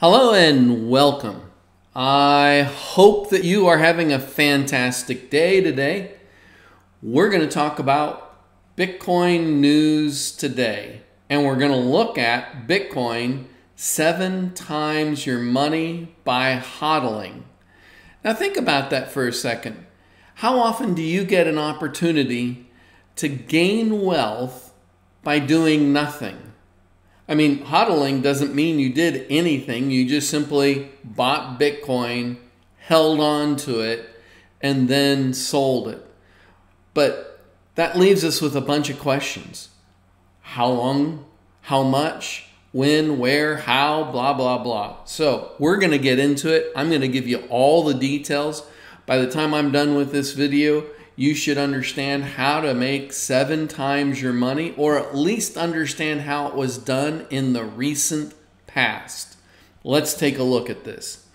Hello and welcome. I hope that you are having a fantastic day today. We're going to talk about Bitcoin news today, and we're going to look at Bitcoin seven times your money by hodling. Now, think about that for a second. How often do you get an opportunity to gain wealth by doing nothing? I mean, hodling doesn't mean you did anything. You just simply bought Bitcoin, held on to it, and then sold it. But that leaves us with a bunch of questions. How long? How much? When? Where? How? Blah, blah, blah. So we're going to get into it. I'm going to give you all the details. By the time I'm done with this video, you should understand how to make seven times your money, or at least understand how it was done in the recent past. Let's take a look at this.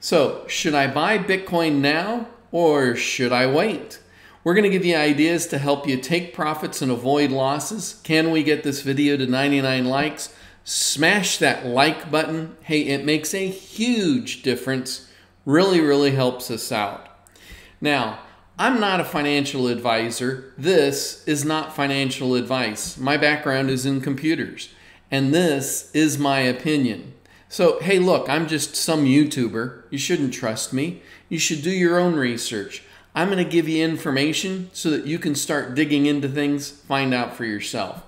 So, should I buy Bitcoin now or should I wait? We're going to give you ideas to help you take profits and avoid losses. Can we get this video to 99 likes? Smash that like button. Hey, it makes a huge difference. Really, really helps us out. Now, I'm not a financial advisor. This is not financial advice. My background is in computers, and this is my opinion. So, hey, look, I'm just some YouTuber. You shouldn't trust me. You should do your own research. I'm going to give you information so that you can start digging into things, find out for yourself.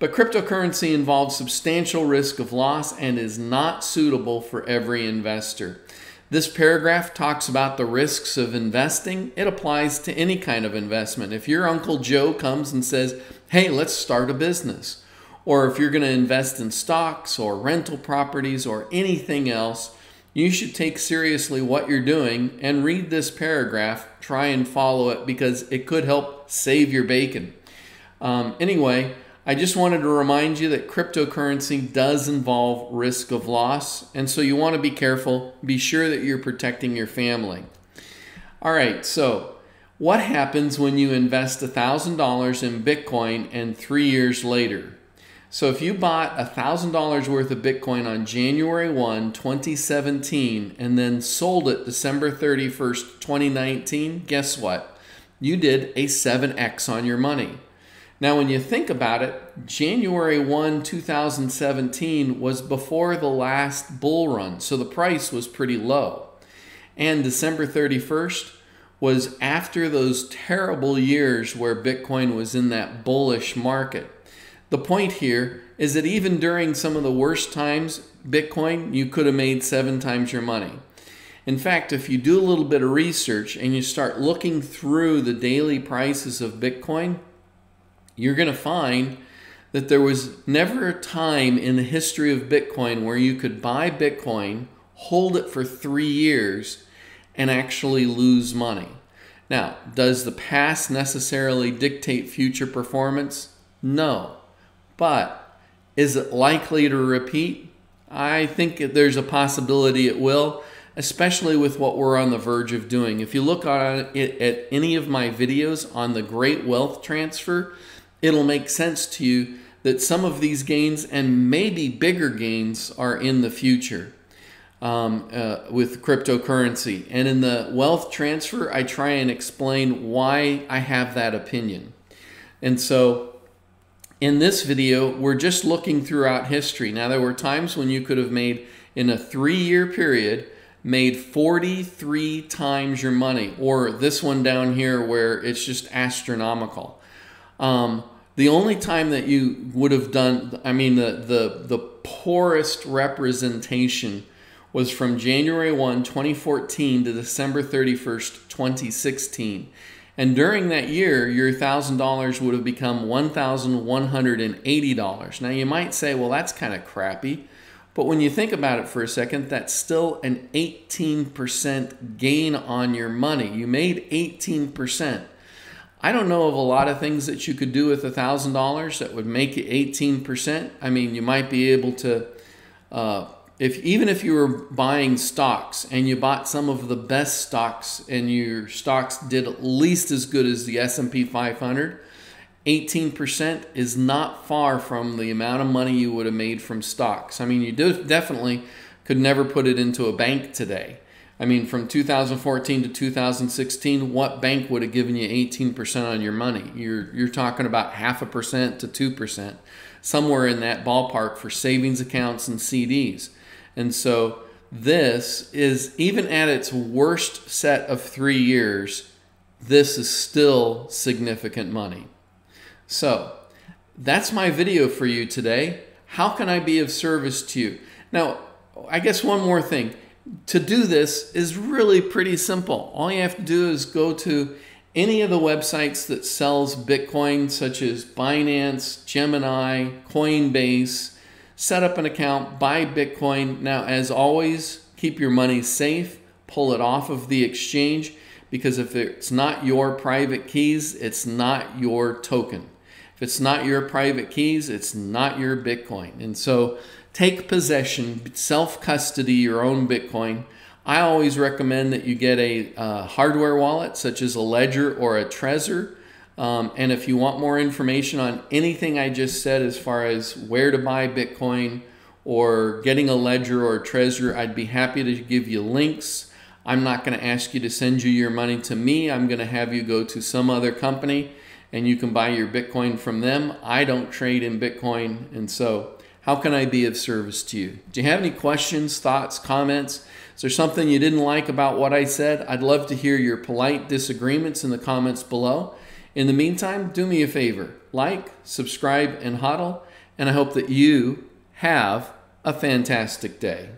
But cryptocurrency involves substantial risk of loss and is not suitable for every investor. This paragraph talks about the risks of investing. It applies to any kind of investment. If your Uncle Joe comes and says, hey, let's start a business, or if you're going to invest in stocks or rental properties or anything else, you should take seriously what you're doing and read this paragraph. Try and follow it because it could help save your bacon. Um, anyway, I just wanted to remind you that cryptocurrency does involve risk of loss, and so you want to be careful. Be sure that you're protecting your family. All right, so what happens when you invest $1,000 in Bitcoin and three years later? So if you bought $1,000 worth of Bitcoin on January 1, 2017, and then sold it December 31st, 2019, guess what? You did a 7x on your money. Now, when you think about it, January 1, 2017 was before the last bull run, so the price was pretty low. And December 31st was after those terrible years where Bitcoin was in that bullish market. The point here is that even during some of the worst times, Bitcoin, you could have made seven times your money. In fact, if you do a little bit of research and you start looking through the daily prices of Bitcoin, you're going to find that there was never a time in the history of Bitcoin where you could buy Bitcoin, hold it for three years, and actually lose money. Now, does the past necessarily dictate future performance? No. But is it likely to repeat? I think there's a possibility it will, especially with what we're on the verge of doing. If you look at, at any of my videos on the great wealth transfer, it'll make sense to you that some of these gains and maybe bigger gains are in the future um, uh, with cryptocurrency. And in the wealth transfer, I try and explain why I have that opinion. And so in this video, we're just looking throughout history. Now, there were times when you could have made, in a three year period, made 43 times your money, or this one down here where it's just astronomical. Um, the only time that you would have done, I mean, the, the, the poorest representation was from January 1, 2014 to December 31st, 2016. And during that year, your $1,000 would have become $1,180. Now, you might say, well, that's kind of crappy. But when you think about it for a second, that's still an 18% gain on your money. You made 18%. I don't know of a lot of things that you could do with a thousand dollars that would make it 18%. I mean, you might be able to, uh, if even if you were buying stocks and you bought some of the best stocks and your stocks did at least as good as the S&P 500, 18% is not far from the amount of money you would have made from stocks. I mean, you definitely could never put it into a bank today. I mean, from 2014 to 2016, what bank would have given you 18% on your money? You're, you're talking about half a percent to 2%, somewhere in that ballpark for savings accounts and CDs. And so this is, even at its worst set of three years, this is still significant money. So that's my video for you today. How can I be of service to you? Now, I guess one more thing to do this is really pretty simple. All you have to do is go to any of the websites that sells Bitcoin, such as Binance, Gemini, Coinbase, set up an account, buy Bitcoin. Now, as always, keep your money safe, pull it off of the exchange, because if it's not your private keys, it's not your token. If it's not your private keys, it's not your Bitcoin. And so take possession, self custody your own Bitcoin. I always recommend that you get a uh, hardware wallet such as a Ledger or a Trezor. Um, and if you want more information on anything I just said as far as where to buy Bitcoin or getting a Ledger or a Trezor, I'd be happy to give you links. I'm not going to ask you to send you your money to me. I'm going to have you go to some other company and you can buy your Bitcoin from them. I don't trade in Bitcoin, and so how can I be of service to you? Do you have any questions, thoughts, comments? Is there something you didn't like about what I said? I'd love to hear your polite disagreements in the comments below. In the meantime, do me a favor like, subscribe, and hodl, and I hope that you have a fantastic day.